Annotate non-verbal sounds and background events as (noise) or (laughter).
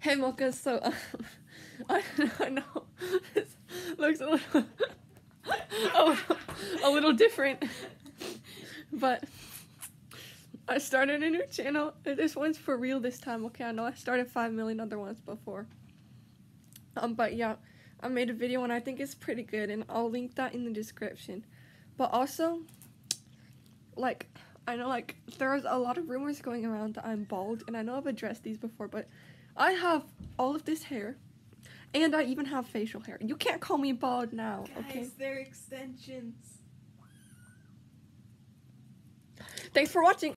Hey Mocha, so um, (laughs) I, I know this looks a little, (laughs) little a little different, but I started a new channel. This one's for real this time. Okay, I know I started five million other ones before. Um, but yeah, I made a video and I think it's pretty good, and I'll link that in the description. But also, like I know like there's a lot of rumors going around that I'm bald, and I know I've addressed these before, but I have all of this hair, and I even have facial hair. You can't call me bald now, Guys, okay? they're extensions. Thanks for watching.